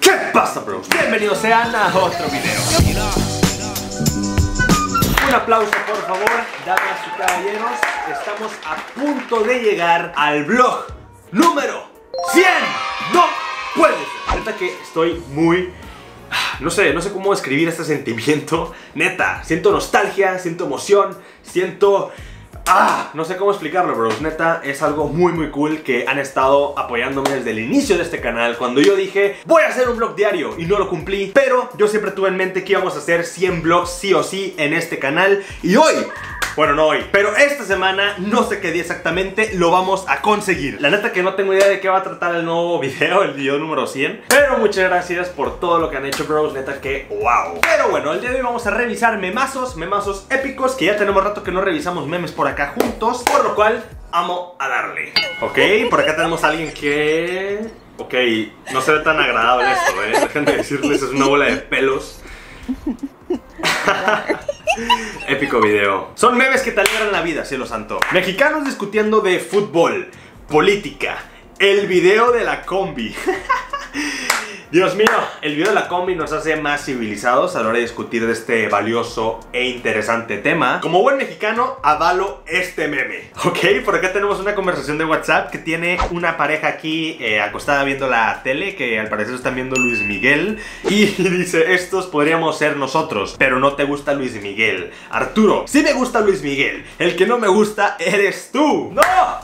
¿Qué pasa, bros? Bienvenidos sean a otro video. Un aplauso, por favor, damas y caballeros. Estamos a punto de llegar al vlog número 100. No puede ser. Neta que estoy muy... No sé, no sé cómo describir este sentimiento. Neta, siento nostalgia, siento emoción, siento... Ah, no sé cómo explicarlo, bros. Neta, es algo muy muy cool que han estado apoyándome desde el inicio de este canal. Cuando yo dije, voy a hacer un vlog diario y no lo cumplí. Pero yo siempre tuve en mente que íbamos a hacer 100 vlogs sí o sí en este canal. Y hoy bueno, no hoy, pero esta semana, no sé qué día exactamente, lo vamos a conseguir. La neta que no tengo idea de qué va a tratar el nuevo video, el video número 100. Pero muchas gracias por todo lo que han hecho, bros. Neta que wow. Pero bueno, el día de hoy vamos a revisar memazos, memazos épicos, que ya tenemos rato que no revisamos memes por acá juntos. Por lo cual, amo a darle. Ok, por acá tenemos a alguien que... Ok, no se ve tan agradable esto, eh. Dejen de decirles, es una bola de pelos. Épico video. Son memes que te alegran la vida, cielo santo. Mexicanos discutiendo de fútbol, política, el video de la combi. Dios mío, el video de la combi nos hace más civilizados a la hora de discutir de este valioso e interesante tema. Como buen mexicano, avalo este meme. Ok, por acá tenemos una conversación de WhatsApp que tiene una pareja aquí eh, acostada viendo la tele, que al parecer están viendo Luis Miguel. Y dice, estos podríamos ser nosotros, pero no te gusta Luis Miguel. Arturo, sí me gusta Luis Miguel. El que no me gusta eres tú. ¡No!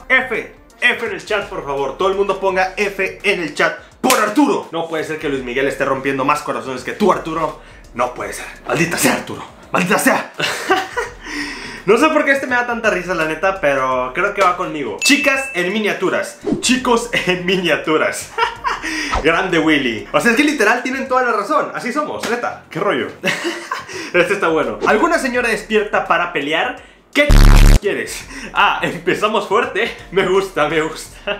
F, F en el chat, por favor. Todo el mundo ponga F en el chat por Arturo. No puede ser que Luis Miguel esté rompiendo más corazones que tú, Arturo. No puede ser. Maldita sea, Arturo. Maldita sea. No sé por qué este me da tanta risa, la neta, pero creo que va conmigo. Chicas en miniaturas. Chicos en miniaturas. Grande Willy. O sea, es que literal tienen toda la razón. Así somos, neta. ¿Qué rollo? este está bueno. ¿Alguna señora despierta para pelear? ¿Qué quieres? Ah, empezamos fuerte. Me gusta, me gusta.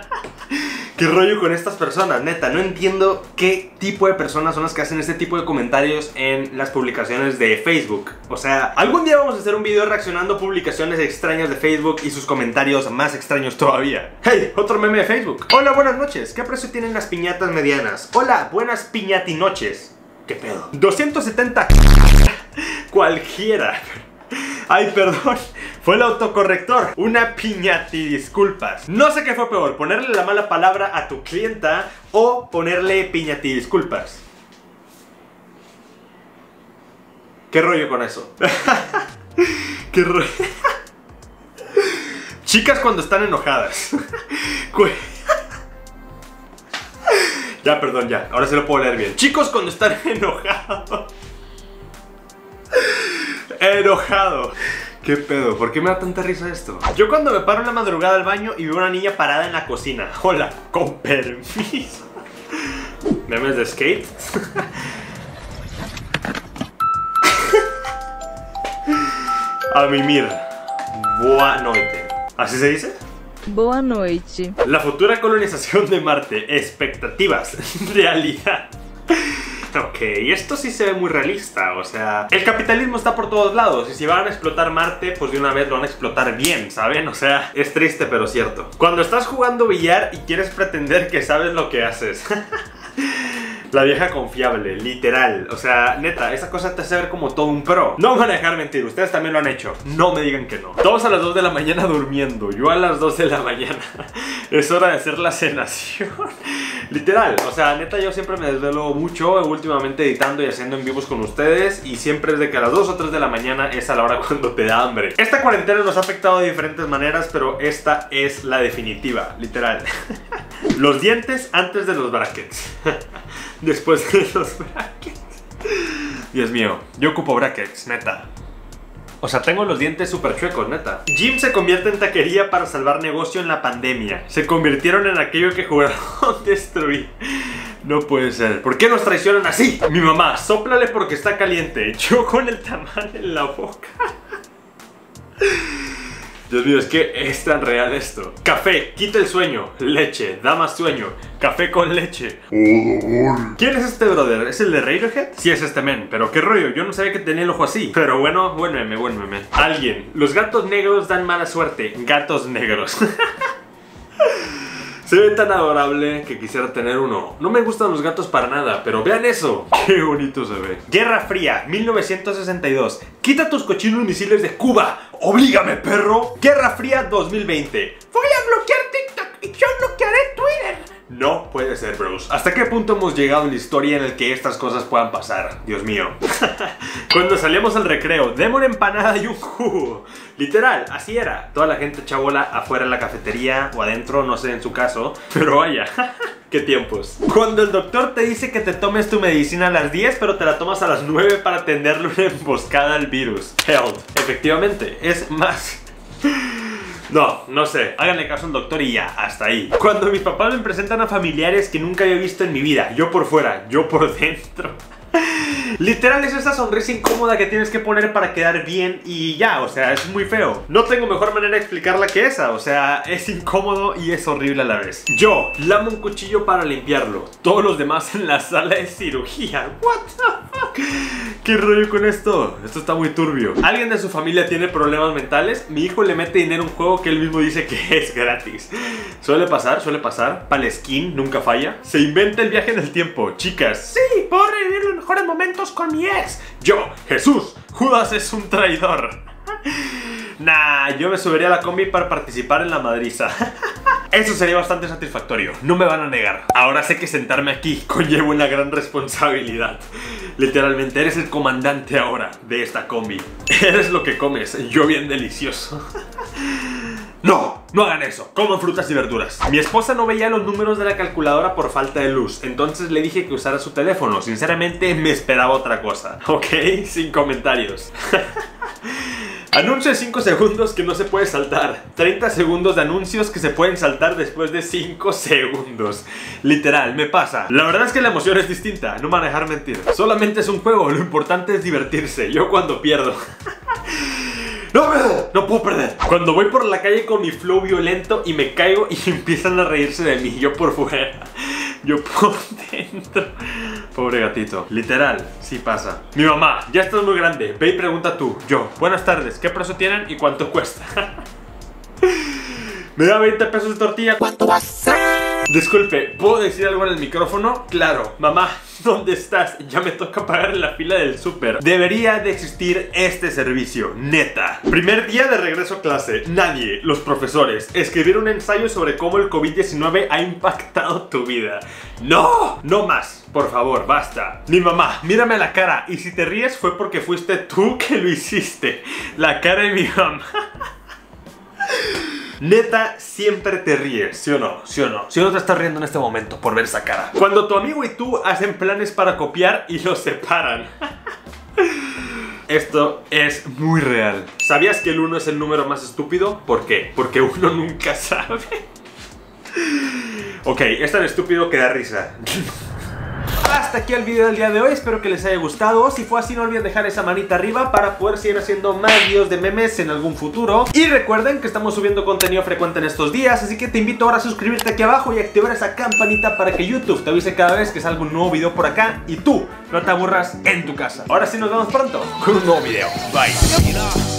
¿Qué rollo con estas personas? Neta, no entiendo qué tipo de personas son las que hacen este tipo de comentarios en las publicaciones de Facebook. O sea, algún día vamos a hacer un video reaccionando a publicaciones extrañas de Facebook y sus comentarios más extraños todavía. ¡Hey! Otro meme de Facebook. Hola, buenas noches. ¿Qué precio tienen las piñatas medianas? Hola, buenas piñatinoches. ¿Qué pedo? 270 cualquiera. Ay, perdón. Fue el autocorrector. Una piñati disculpas. No sé qué fue peor, ponerle la mala palabra a tu clienta o ponerle piñati disculpas. ¿Qué rollo con eso? ¿Qué rollo? Chicas cuando están enojadas. ya, perdón, ya. Ahora se lo puedo leer bien. Chicos cuando están enojados. Enojado. ¿Qué pedo? ¿Por qué me da tanta risa esto? Yo cuando me paro en la madrugada al baño y veo una niña parada en la cocina. Hola, con permiso. ¿Memes de skate? A mimir. Boa noite. ¿Así se dice? Boa noite. La futura colonización de Marte. Expectativas. Realidad. Ok, esto sí se ve muy realista, o sea, el capitalismo está por todos lados y si van a explotar Marte, pues de una vez lo van a explotar bien, ¿saben? O sea, es triste pero cierto. Cuando estás jugando billar y quieres pretender que sabes lo que haces. La vieja confiable, literal. O sea, neta, esa cosa te hace ver como todo un pro. No me van a dejar mentir, ustedes también lo han hecho. No me digan que no. Todos a las 2 de la mañana durmiendo, yo a las 2 de la mañana. es hora de hacer la cenación. literal, o sea, neta, yo siempre me desvelo mucho últimamente editando y haciendo en vivos con ustedes. Y siempre es de que a las 2 o 3 de la mañana es a la hora cuando te da hambre. Esta cuarentena nos ha afectado de diferentes maneras, pero esta es la definitiva, literal. los dientes antes de los brackets después de los brackets. Dios mío, yo ocupo brackets, neta. O sea, tengo los dientes súper chuecos, neta. Jim se convierte en taquería para salvar negocio en la pandemia. Se convirtieron en aquello que jugaron destruir. No puede ser. ¿Por qué nos traicionan así? Mi mamá, sóplale porque está caliente. Yo con el tamal en la boca. Dios mío, es que es tan real esto. Café, quita el sueño. Leche, da más sueño. Café con leche. ¿Quién es este brother? ¿Es el de Radiohead? Sí, es este men, pero qué rollo, yo no sabía que tenía el ojo así. Pero bueno, buen meme, buen meme. Alguien. Los gatos negros dan mala suerte. Gatos negros. Se ve tan adorable que quisiera tener uno. No me gustan los gatos para nada, pero vean eso. Qué bonito se ve. Guerra Fría, 1962. Quita tus cochinos misiles de Cuba. Oblígame, perro. Guerra Fría 2020. Voy a bloquear TikTok y yo bloquearé Twitter. No puede ser, bros. ¿Hasta qué punto hemos llegado en la historia en el que estas cosas puedan pasar? Dios mío. Cuando salíamos al recreo, demos una empanada y un jugo. Literal, así era. Toda la gente chabola afuera en la cafetería o adentro, no sé en su caso. Pero vaya. ¿Qué tiempos? Cuando el doctor te dice que te tomes tu medicina a las 10, pero te la tomas a las 9 para tenderle una emboscada al virus. Health. Efectivamente, es más... No, no sé. Háganle caso al doctor y ya, hasta ahí. Cuando mis papás me presentan a familiares que nunca había visto en mi vida, yo por fuera, yo por dentro. Literal es esa sonrisa incómoda que tienes que poner para quedar bien y ya, o sea, es muy feo. No tengo mejor manera de explicarla que esa, o sea, es incómodo y es horrible a la vez. Yo lamo un cuchillo para limpiarlo, todos los demás en la sala de cirugía. What the fuck? ¿Qué rollo con esto? Esto está muy turbio. ¿Alguien de su familia tiene problemas mentales? Mi hijo le mete dinero a un juego que él mismo dice que es gratis. Suele pasar, suele pasar. Paleskin nunca falla. Se inventa el viaje en el tiempo. Chicas, sí, puedo revivir los mejores momentos con mi ex. Yo, Jesús, Judas es un traidor. Nah, yo me subiría a la combi para participar en la madriza. Eso sería bastante satisfactorio, no me van a negar. Ahora sé que sentarme aquí conlleva una gran responsabilidad. Literalmente, eres el comandante ahora de esta combi. Eres lo que comes, yo bien delicioso. No, no hagan eso, coman frutas y verduras. Mi esposa no veía los números de la calculadora por falta de luz, entonces le dije que usara su teléfono. Sinceramente me esperaba otra cosa. Ok, sin comentarios. Anuncio de 5 segundos que no se puede saltar. 30 segundos de anuncios que se pueden saltar después de 5 segundos. Literal, me pasa. La verdad es que la emoción es distinta, no dejar mentir. Solamente es un juego, lo importante es divertirse. Yo cuando pierdo. ¡No, no puedo perder! Cuando voy por la calle con mi flow violento y me caigo y empiezan a reírse de mí, yo por fuera, yo por dentro. Pobre gatito. Literal, sí pasa. Mi mamá, ya estás muy grande, ve y pregunta tú. Yo, buenas tardes, ¿qué precio tienen y cuánto cuesta? ¿Me da 20 pesos de tortilla? ¿Cuánto va a ser? Disculpe, ¿puedo decir algo en el micrófono? Claro, mamá, ¿dónde estás? Ya me toca pagar la fila del súper. Debería de existir este servicio, neta. Primer día de regreso a clase, nadie, los profesores, escribir un ensayo sobre cómo el COVID-19 ha impactado tu vida. ¡No! No más, por favor, basta. Mi mamá, mírame la cara, y si te ríes fue porque fuiste tú que lo hiciste. La cara de mi mamá. Neta, siempre te ríes, ¿sí o no? ¿Sí o no? ¿Sí o no te estás riendo en este momento por ver esa cara? Cuando tu amigo y tú hacen planes para copiar y los separan. Esto es muy real. ¿Sabías que el 1 es el número más estúpido? ¿Por qué? Porque uno nunca sabe. Ok, es tan estúpido que da risa. Hasta aquí el video del día de hoy, espero que les haya gustado. Si fue así, no olviden dejar esa manita arriba para poder seguir haciendo más videos de memes en algún futuro. Y recuerden que estamos subiendo contenido frecuente en estos días, así que te invito ahora a suscribirte aquí abajo y activar esa campanita para que YouTube te avise cada vez que salga un nuevo video por acá y tú no te aburras en tu casa. Ahora sí nos vemos pronto con un nuevo video. Bye.